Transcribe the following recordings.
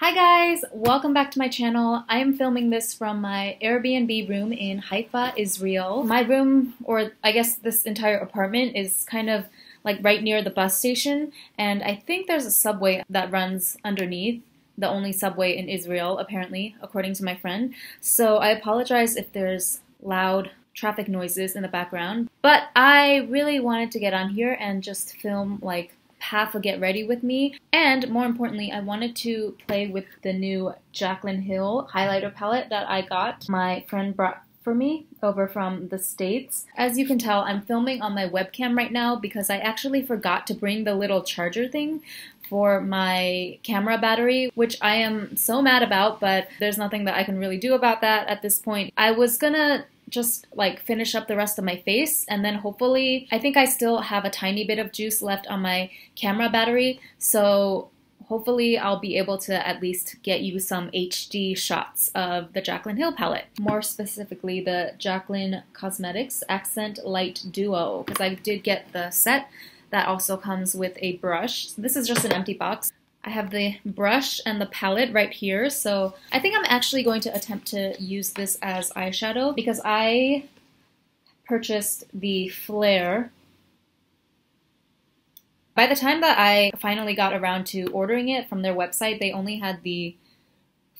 Hi guys, welcome back to my channel. I am filming this from my Airbnb room in Haifa, Israel. My room, or I guess this entire apartment, is kind of like right near the bus station, and I think there's a subway that runs underneath. The only subway in Israel, apparently, according to my friend. So I apologize if there's loud traffic noises in the background. But I really wanted to get on here and just film like half a get ready with me. And more importantly, I wanted to play with the new Jaclyn Hill highlighter palette that I got. My friend brought for me over from the States. As you can tell, I'm filming on my webcam right now because I actually forgot to bring the little charger thing for my camera battery, which I am so mad about, but there's nothing that I can really do about that at this point. I was gonna just like finish up the rest of my face and then hopefully I think I still have a tiny bit of juice left on my camera battery so hopefully I'll be able to at least get you some HD shots of the Jaclyn Hill palette. More specifically the Jaclyn Cosmetics Accent Light Duo because I did get the set that also comes with a brush. This is just an empty box. I have the brush and the palette right here, so I think I'm actually going to attempt to use this as eyeshadow because I purchased the Flare. By the time that I finally got around to ordering it from their website, they only had the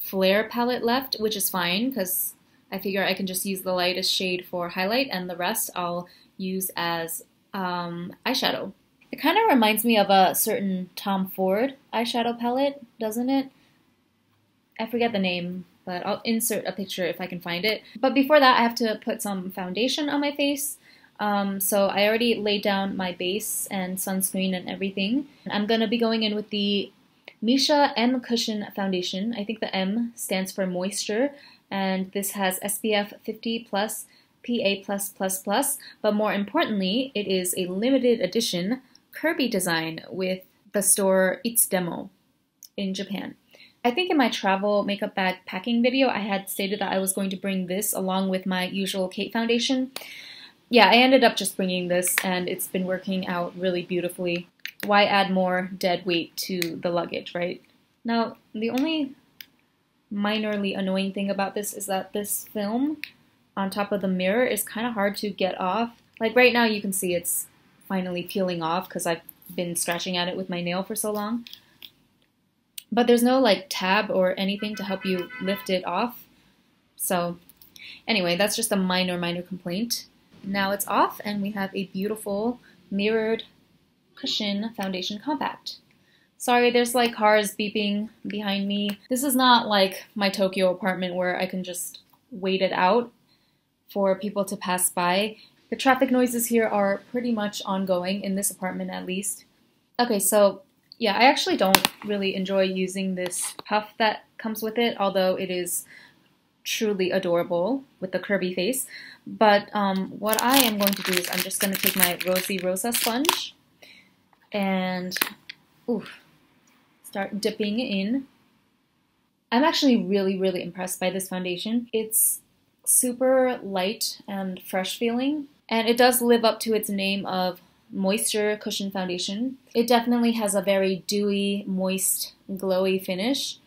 Flare palette left, which is fine because I figure I can just use the lightest shade for highlight and the rest I'll use as um, eyeshadow. It kind of reminds me of a certain Tom Ford eyeshadow palette, doesn't it? I forget the name, but I'll insert a picture if I can find it. But before that, I have to put some foundation on my face. Um, so I already laid down my base and sunscreen and everything. I'm going to be going in with the Missha M Cushion Foundation. I think the M stands for moisture, and this has SPF 50 plus PA+++, plus but more importantly, it is a limited edition Kirby design with the store Its'Demo in Japan. I think in my travel makeup bag packing video, I had stated that I was going to bring this along with my usual Kate foundation. Yeah, I ended up just bringing this and it's been working out really beautifully. Why add more dead weight to the luggage, right? Now, the only minorly annoying thing about this is that this film on top of the mirror is kind of hard to get off. Like right now you can see it's finally peeling off because I've been scratching at it with my nail for so long. But there's no like tab or anything to help you lift it off. So anyway, that's just a minor, minor complaint. Now it's off and we have a beautiful mirrored cushion foundation compact. Sorry, there's like cars beeping behind me. This is not like my Tokyo apartment where I can just wait it out for people to pass by. The traffic noises here are pretty much ongoing, in this apartment at least. Okay, so yeah, I actually don't really enjoy using this puff that comes with it, although it is truly adorable with the Kirby face. But um, what I am going to do is I'm just going to take my Rosy Rosa sponge and oof, start dipping in. I'm actually really, really impressed by this foundation. It's super light and fresh feeling. And it does live up to its name of Moisture Cushion Foundation. It definitely has a very dewy, moist, glowy finish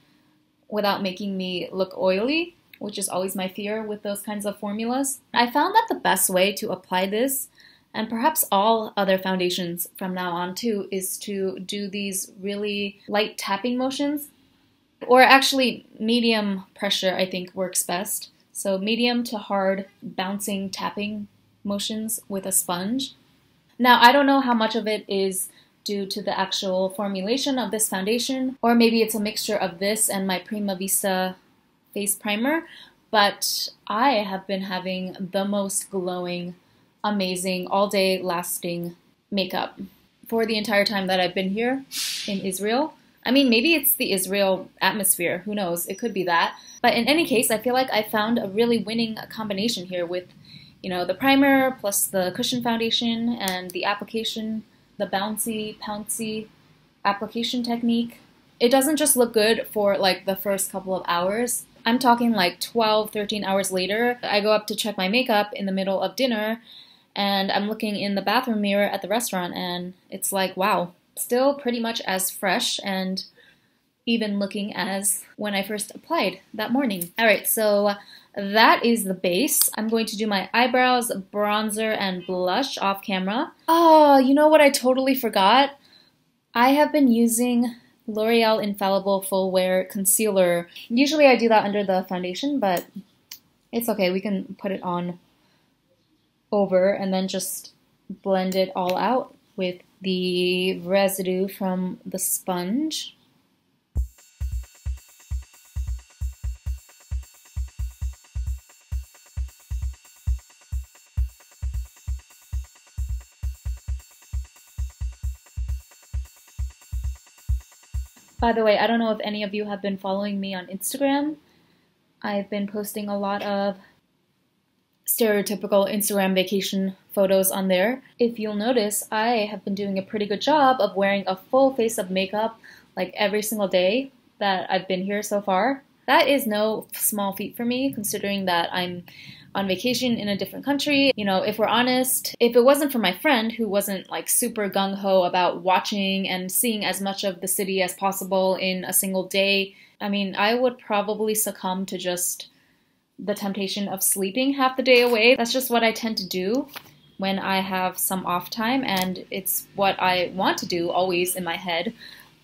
without making me look oily, which is always my fear with those kinds of formulas. I found that the best way to apply this, and perhaps all other foundations from now on too, is to do these really light tapping motions. Or actually, medium pressure I think works best. So medium to hard bouncing tapping motions with a sponge. Now, I don't know how much of it is due to the actual formulation of this foundation, or maybe it's a mixture of this and my Prima Vista face primer, but I have been having the most glowing, amazing, all day lasting makeup for the entire time that I've been here in Israel. I mean, maybe it's the Israel atmosphere, who knows? It could be that. But in any case, I feel like I found a really winning combination here with you know, the primer plus the cushion foundation and the application, the bouncy, pouncy application technique. It doesn't just look good for like the first couple of hours. I'm talking like 12, 13 hours later. I go up to check my makeup in the middle of dinner and I'm looking in the bathroom mirror at the restaurant and it's like, wow, still pretty much as fresh and even looking as when I first applied that morning. All right, so that is the base. I'm going to do my eyebrows, bronzer, and blush off camera. Oh, you know what I totally forgot? I have been using L'Oreal Infallible Full Wear Concealer. Usually I do that under the foundation, but it's okay. We can put it on over and then just blend it all out with the residue from the sponge. By the way, I don't know if any of you have been following me on Instagram. I've been posting a lot of stereotypical Instagram vacation photos on there. If you'll notice, I have been doing a pretty good job of wearing a full face of makeup like every single day that I've been here so far. That is no small feat for me considering that I'm on vacation in a different country. You know, if we're honest, if it wasn't for my friend who wasn't like super gung ho about watching and seeing as much of the city as possible in a single day, I mean, I would probably succumb to just the temptation of sleeping half the day away. That's just what I tend to do when I have some off time, and it's what I want to do always in my head.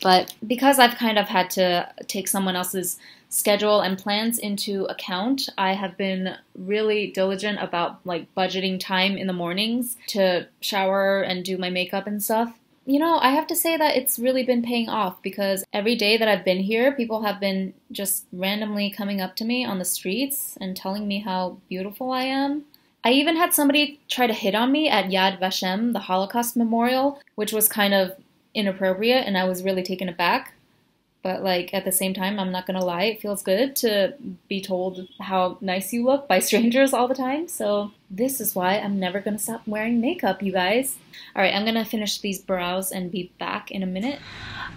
But because I've kind of had to take someone else's schedule and plans into account, I have been really diligent about like budgeting time in the mornings to shower and do my makeup and stuff. You know, I have to say that it's really been paying off because every day that I've been here, people have been just randomly coming up to me on the streets and telling me how beautiful I am. I even had somebody try to hit on me at Yad Vashem, the Holocaust Memorial, which was kind of inappropriate and I was really taken aback. But like at the same time, I'm not gonna lie, it feels good to be told how nice you look by strangers all the time. So this is why I'm never gonna stop wearing makeup, you guys. All right, I'm gonna finish these brows and be back in a minute.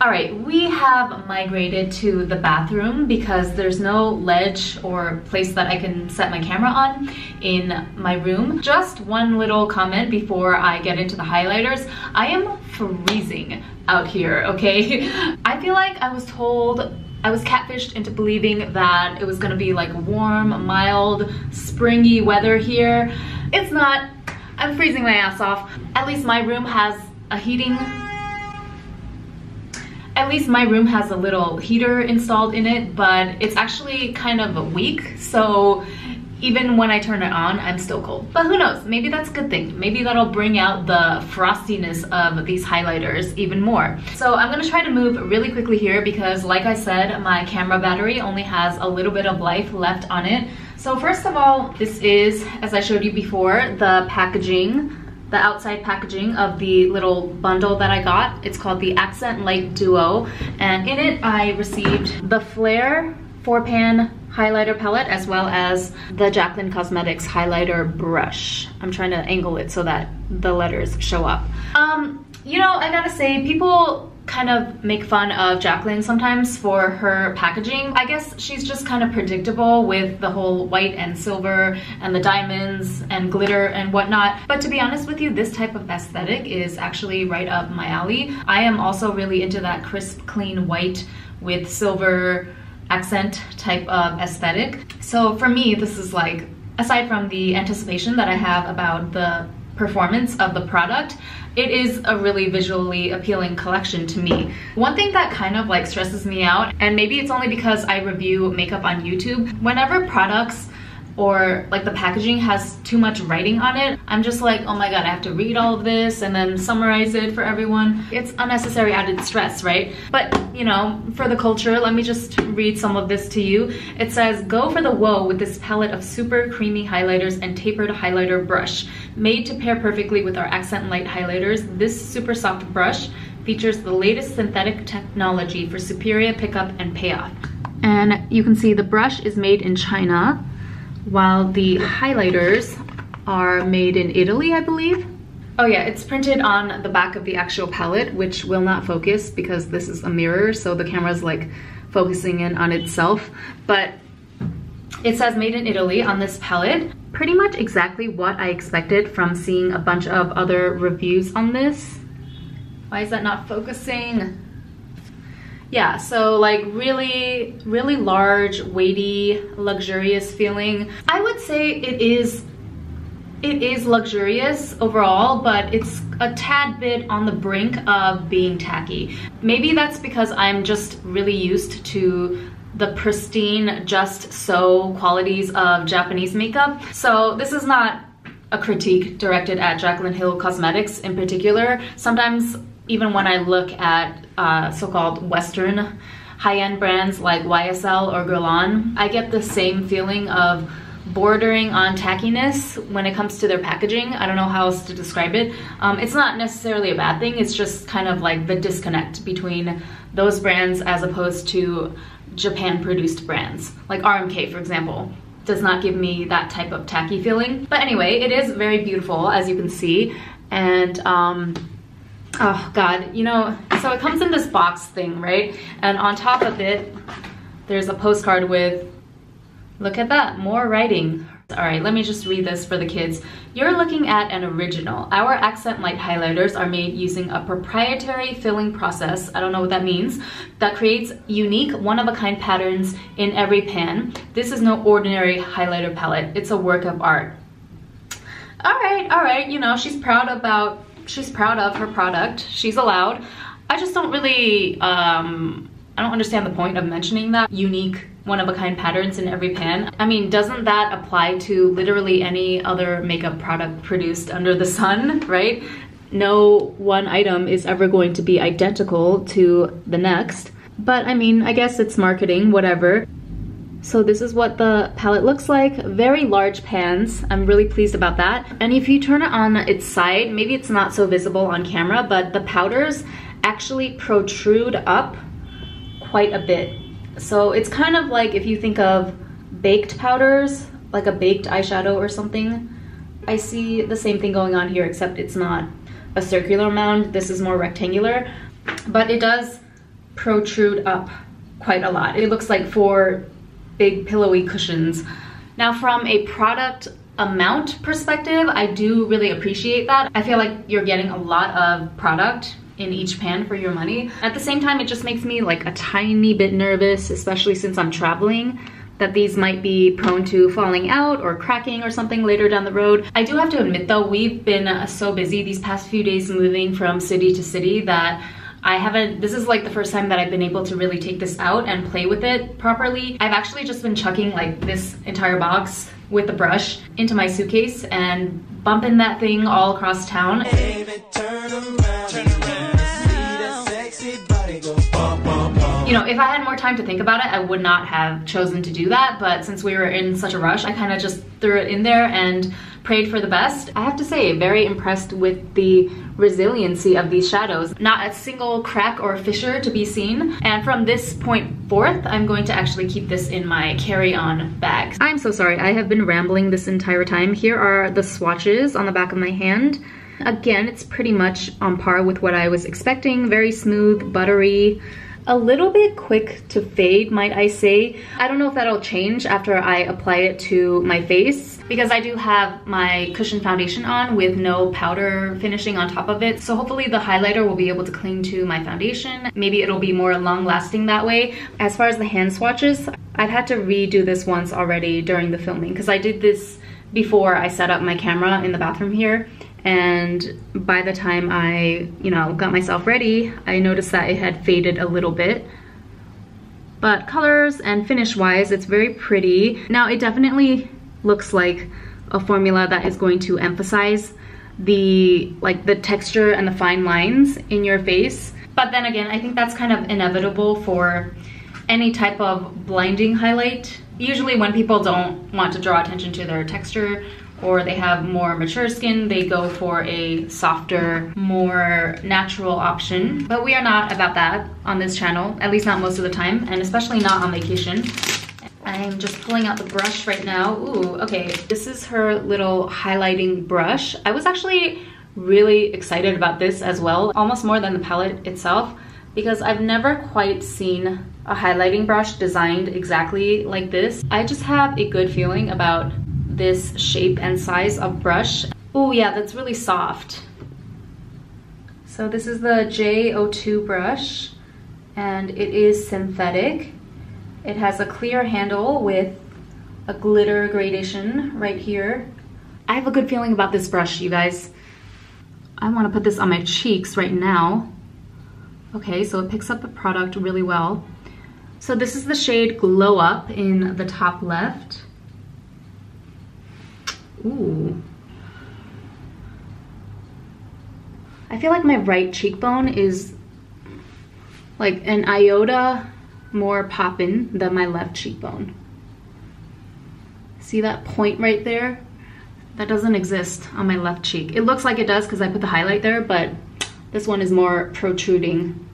All right, we have migrated to the bathroom because there's no ledge or place that I can set my camera on in my room. Just one little comment before I get into the highlighters. I am freezing out here, okay? I feel like I was told I was catfished into believing that it was gonna be like warm, mild, springy weather here. It's not. I'm freezing my ass off. At least my room has a heating at least my room has a little heater installed in it, but it's actually kind of weak. So even when I turn it on, I'm still cold. But who knows, maybe that's a good thing. Maybe that'll bring out the frostiness of these highlighters even more. So I'm gonna try to move really quickly here because like I said, my camera battery only has a little bit of life left on it. So first of all, this is, as I showed you before, the packaging the outside packaging of the little bundle that I got. It's called the Accent Light Duo. And in it, I received the Flare 4-pan highlighter palette as well as the Jaclyn Cosmetics highlighter brush. I'm trying to angle it so that the letters show up. Um, you know, I gotta say, people kind of make fun of Jaclyn sometimes for her packaging. I guess she's just kind of predictable with the whole white and silver and the diamonds and glitter and whatnot. But to be honest with you, this type of aesthetic is actually right up my alley. I am also really into that crisp, clean white with silver accent type of aesthetic. So for me, this is like, aside from the anticipation that I have about the performance of the product, it is a really visually appealing collection to me. One thing that kind of like stresses me out, and maybe it's only because I review makeup on YouTube, whenever products or like the packaging has too much writing on it, I'm just like, oh my god, I have to read all of this and then summarize it for everyone. It's unnecessary added stress, right? But, you know, for the culture, let me just read some of this to you. It says, go for the whoa with this palette of super creamy highlighters and tapered highlighter brush. Made to pair perfectly with our accent light highlighters, this super soft brush features the latest synthetic technology for superior pickup and payoff. And you can see the brush is made in China while the highlighters are made in Italy, I believe. Oh yeah, it's printed on the back of the actual palette, which will not focus because this is a mirror, so the camera's like focusing in on itself. But it says made in Italy on this palette. Pretty much exactly what I expected from seeing a bunch of other reviews on this. Why is that not focusing? Yeah, so like really, really large, weighty, luxurious feeling. I would say it is it is luxurious overall, but it's a tad bit on the brink of being tacky. Maybe that's because I'm just really used to the pristine, just so qualities of Japanese makeup. So this is not a critique directed at Jaclyn Hill Cosmetics in particular. Sometimes even when I look at uh, so-called Western high-end brands like YSL or Guerlain, I get the same feeling of bordering on tackiness when it comes to their packaging. I don't know how else to describe it. Um, it's not necessarily a bad thing, it's just kind of like the disconnect between those brands as opposed to Japan produced brands. Like RMK, for example, does not give me that type of tacky feeling. But anyway, it is very beautiful, as you can see. And um, oh God, you know, so it comes in this box thing, right? And on top of it, there's a postcard with Look at that, more writing. All right, let me just read this for the kids. You're looking at an original. Our accent light highlighters are made using a proprietary filling process, I don't know what that means, that creates unique one-of-a-kind patterns in every pan. This is no ordinary highlighter palette. It's a work of art. All right, all right, you know, she's proud about, she's proud of her product. She's allowed. I just don't really, um, I don't understand the point of mentioning that unique one-of-a-kind patterns in every pan. I mean, doesn't that apply to literally any other makeup product produced under the sun, right? No one item is ever going to be identical to the next. But I mean, I guess it's marketing, whatever. So this is what the palette looks like. Very large pans. I'm really pleased about that. And if you turn it on its side, maybe it's not so visible on camera, but the powders actually protrude up quite a bit so it's kind of like if you think of baked powders, like a baked eyeshadow or something. I see the same thing going on here, except it's not a circular mound. This is more rectangular, but it does protrude up quite a lot. It looks like four big pillowy cushions. Now from a product amount perspective, I do really appreciate that. I feel like you're getting a lot of product in each pan for your money. At the same time, it just makes me like a tiny bit nervous, especially since I'm traveling that these might be prone to falling out or cracking or something later down the road. I do have to admit though, we've been uh, so busy these past few days moving from city to city that I haven't, this is like the first time that I've been able to really take this out and play with it properly. I've actually just been chucking like this entire box with the brush into my suitcase and bumping that thing all across town. You know, if I had more time to think about it, I would not have chosen to do that. But since we were in such a rush, I kind of just threw it in there and prayed for the best. I have to say, very impressed with the resiliency of these shadows. Not a single crack or fissure to be seen. And from this point forth, I'm going to actually keep this in my carry-on bag. I'm so sorry, I have been rambling this entire time. Here are the swatches on the back of my hand. Again, it's pretty much on par with what I was expecting. Very smooth, buttery, a little bit quick to fade, might I say. I don't know if that'll change after I apply it to my face because I do have my cushion foundation on with no powder finishing on top of it. So hopefully the highlighter will be able to cling to my foundation. Maybe it'll be more long lasting that way. As far as the hand swatches, I've had to redo this once already during the filming because I did this before I set up my camera in the bathroom here and by the time I, you know, got myself ready, I noticed that it had faded a little bit. But colors and finish wise, it's very pretty. Now it definitely looks like a formula that is going to emphasize the like the texture and the fine lines in your face. But then again, I think that's kind of inevitable for any type of blinding highlight. Usually when people don't want to draw attention to their texture or they have more mature skin, they go for a softer, more natural option. But we are not about that on this channel, at least not most of the time, and especially not on vacation. I'm just pulling out the brush right now. Ooh, okay, this is her little highlighting brush. I was actually really excited about this as well, almost more than the palette itself, because I've never quite seen a highlighting brush designed exactly like this. I just have a good feeling about this shape and size of brush. Oh yeah, that's really soft. So this is the J02 brush and it is synthetic. It has a clear handle with a glitter gradation right here. I have a good feeling about this brush, you guys. I want to put this on my cheeks right now. Okay, so it picks up the product really well. So this is the shade Glow Up in the top left. Ooh. I feel like my right cheekbone is like an iota more poppin' than my left cheekbone. See that point right there? That doesn't exist on my left cheek. It looks like it does because I put the highlight there, but this one is more protruding.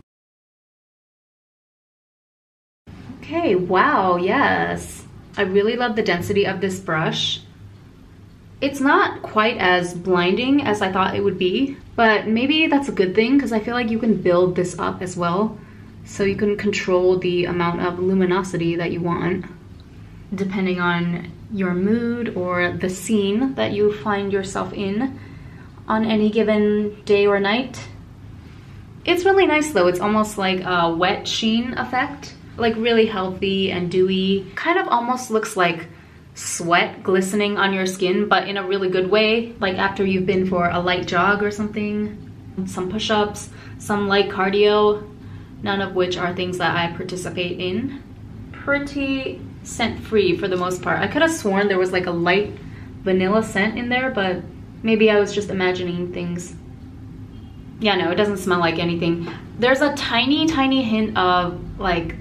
Okay, wow, yes. I really love the density of this brush. It's not quite as blinding as I thought it would be, but maybe that's a good thing because I feel like you can build this up as well. So you can control the amount of luminosity that you want depending on your mood or the scene that you find yourself in on any given day or night. It's really nice though. It's almost like a wet sheen effect. Like really healthy and dewy. Kind of almost looks like sweat glistening on your skin, but in a really good way. Like after you've been for a light jog or something. Some push-ups, some light cardio, none of which are things that I participate in. Pretty scent free for the most part. I could have sworn there was like a light vanilla scent in there, but maybe I was just imagining things. Yeah, no, it doesn't smell like anything. There's a tiny, tiny hint of like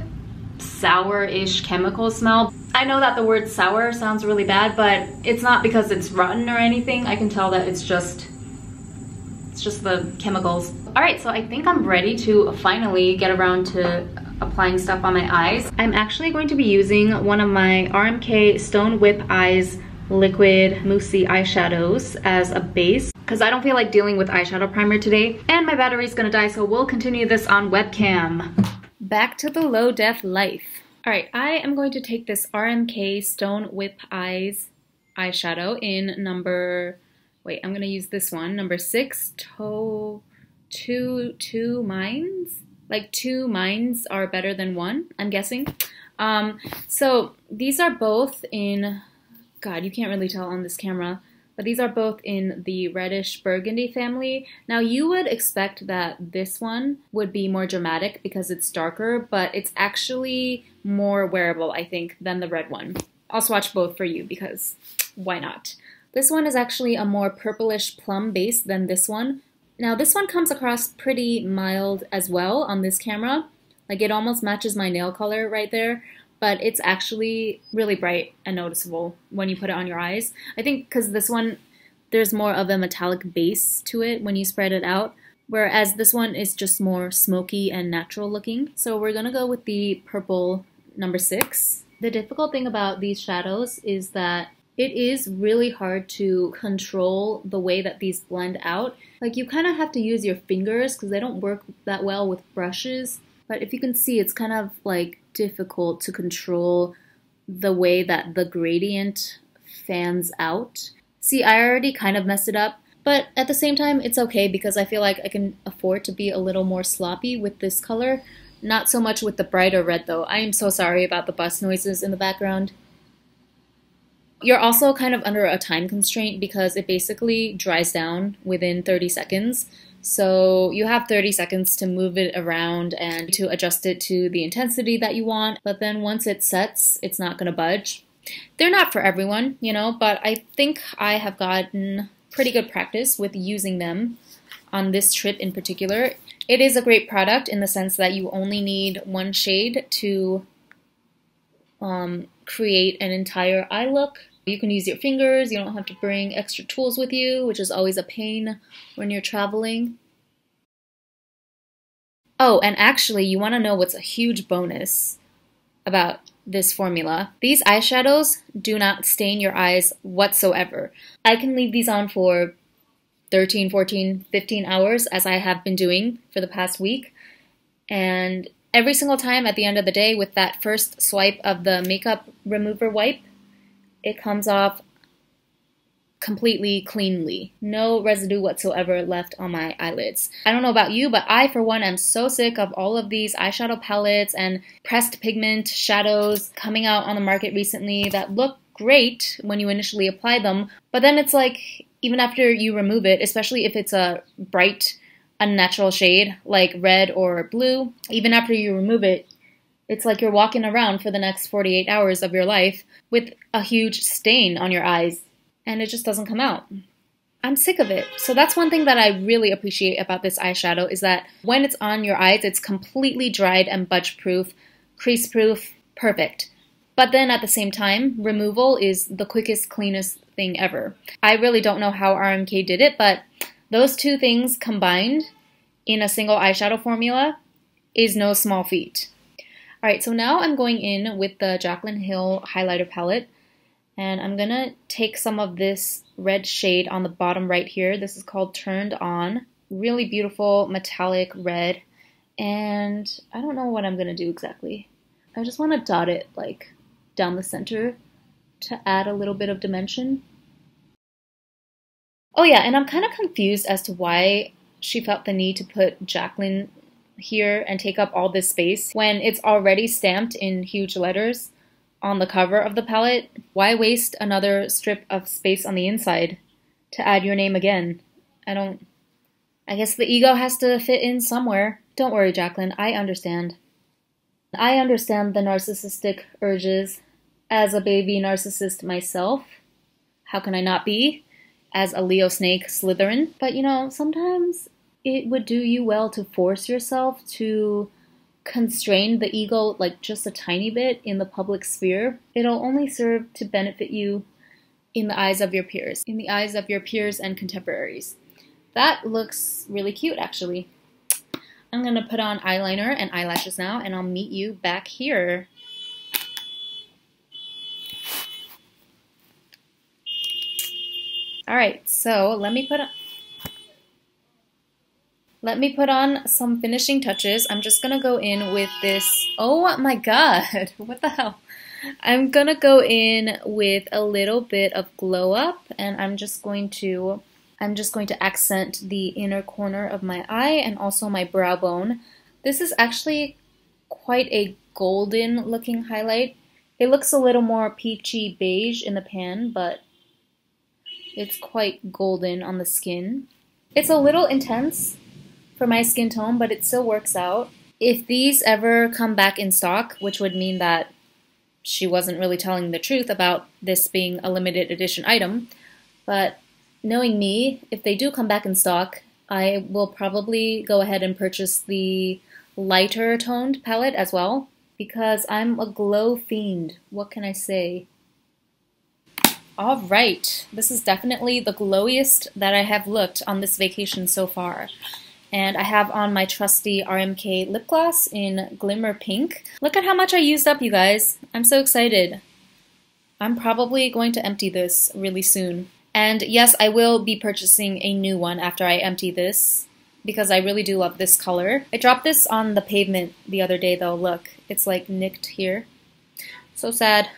sour-ish chemical smell. I know that the word sour sounds really bad, but it's not because it's rotten or anything. I can tell that it's just it's just the chemicals. All right, so I think I'm ready to finally get around to applying stuff on my eyes. I'm actually going to be using one of my RMK Stone Whip Eyes liquid moussey eyeshadows as a base because I don't feel like dealing with eyeshadow primer today and my battery's gonna die so we'll continue this on webcam. Back to the low def life. Alright, I am going to take this RMK Stone Whip Eyes eyeshadow in number, wait, I'm gonna use this one, number six, toe, two, two mines? like two minds are better than one, I'm guessing. Um, so these are both in, God, you can't really tell on this camera, but these are both in the reddish burgundy family. Now you would expect that this one would be more dramatic because it's darker, but it's actually more wearable, I think, than the red one. I'll swatch both for you because why not? This one is actually a more purplish plum base than this one, now this one comes across pretty mild as well on this camera. Like it almost matches my nail color right there, but it's actually really bright and noticeable when you put it on your eyes. I think because this one, there's more of a metallic base to it when you spread it out, whereas this one is just more smoky and natural looking. So we're gonna go with the purple number six. The difficult thing about these shadows is that it is really hard to control the way that these blend out. Like you kind of have to use your fingers because they don't work that well with brushes. But if you can see, it's kind of like difficult to control the way that the gradient fans out. See, I already kind of messed it up, but at the same time, it's okay because I feel like I can afford to be a little more sloppy with this color. Not so much with the brighter red though. I am so sorry about the bus noises in the background. You're also kind of under a time constraint because it basically dries down within 30 seconds. So you have 30 seconds to move it around and to adjust it to the intensity that you want. But then once it sets, it's not going to budge. They're not for everyone, you know, but I think I have gotten pretty good practice with using them on this trip in particular. It is a great product in the sense that you only need one shade to um, create an entire eye look. You can use your fingers, you don't have to bring extra tools with you, which is always a pain when you're traveling. Oh, and actually, you want to know what's a huge bonus about this formula. These eyeshadows do not stain your eyes whatsoever. I can leave these on for 13, 14, 15 hours as I have been doing for the past week. And every single time at the end of the day with that first swipe of the makeup remover wipe, it comes off completely cleanly. No residue whatsoever left on my eyelids. I don't know about you, but I, for one, am so sick of all of these eyeshadow palettes and pressed pigment shadows coming out on the market recently that look great when you initially apply them, but then it's like, even after you remove it, especially if it's a bright, unnatural shade like red or blue, even after you remove it, it's like you're walking around for the next 48 hours of your life with a huge stain on your eyes and it just doesn't come out. I'm sick of it. So that's one thing that I really appreciate about this eyeshadow is that when it's on your eyes, it's completely dried and budge proof, crease proof, perfect. But then at the same time, removal is the quickest, cleanest thing ever. I really don't know how RMK did it, but those two things combined in a single eyeshadow formula is no small feat. Alright, so now I'm going in with the Jaclyn Hill highlighter palette. And I'm to take some of this red shade on the bottom right here. This is called Turned On. Really beautiful metallic red. And I don't know what I'm to do exactly. I just want to dot it like down the center to add a little bit of dimension. Oh yeah, and I'm kind of confused as to why she felt the need to put Jaclyn here and take up all this space when it's already stamped in huge letters on the cover of the palette, why waste another strip of space on the inside to add your name again? I don't. I guess the ego has to fit in somewhere. Don't worry, Jaclyn, I understand. I understand the narcissistic urges as a baby narcissist myself. How can I not be? As a Leo snake Slytherin. But you know, sometimes it would do you well to force yourself to constrain the ego like just a tiny bit in the public sphere, it'll only serve to benefit you in the eyes of your peers, in the eyes of your peers and contemporaries. That looks really cute actually. I'm to put on eyeliner and eyelashes now and I'll meet you back here. Alright, so let me put on let me put on some finishing touches. I'm just to go in with this. Oh my god, what the hell? I'm to go in with a little bit of glow up and I'm just going to I'm just going to accent the inner corner of my eye and also my brow bone. This is actually quite a golden looking highlight. It looks a little more peachy beige in the pan, but it's quite golden on the skin. It's a little intense, for my skin tone, but it still works out. If these ever come back in stock, which would mean that she wasn't really telling the truth about this being a limited edition item, but knowing me, if they do come back in stock, I will probably go ahead and purchase the lighter toned palette as well because I'm a glow fiend. What can I say? All right, this is definitely the glowiest that I have looked on this vacation so far. And I have on my trusty RMK lip gloss in Glimmer Pink. Look at how much I used up, you guys. I'm so excited. I'm probably going to empty this really soon. And yes, I will be purchasing a new one after I empty this because I really do love this color. I dropped this on the pavement the other day though. Look, it's like nicked here. So sad.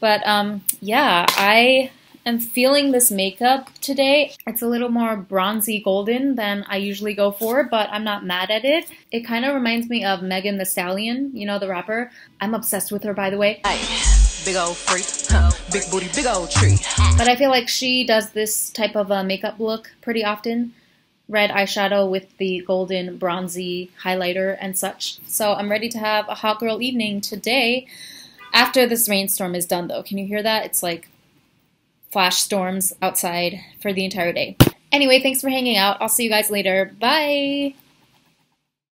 But um, yeah, I am feeling this makeup today. It's a little more bronzy golden than I usually go for, but I'm not mad at it. It kind of reminds me of Megan Thee Stallion, you know, the rapper. I'm obsessed with her, by the way. Big old freak, big booty, big old tree. But I feel like she does this type of a makeup look pretty often. Red eyeshadow with the golden bronzy highlighter and such. So I'm ready to have a hot girl evening today. After this rainstorm is done though. Can you hear that? It's like flash storms outside for the entire day. Anyway, thanks for hanging out. I'll see you guys later. Bye!